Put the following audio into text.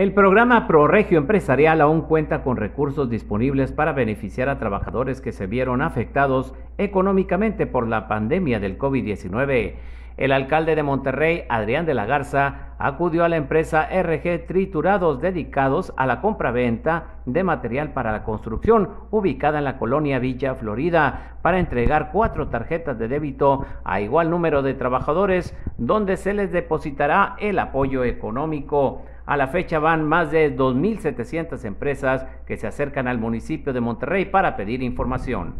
El programa ProRegio Empresarial aún cuenta con recursos disponibles para beneficiar a trabajadores que se vieron afectados económicamente por la pandemia del COVID-19. El alcalde de Monterrey, Adrián de la Garza, acudió a la empresa RG Triturados dedicados a la compra-venta de material para la construcción, ubicada en la colonia Villa Florida, para entregar cuatro tarjetas de débito a igual número de trabajadores, donde se les depositará el apoyo económico. A la fecha van más de 2.700 empresas que se acercan al municipio de Monterrey para pedir información.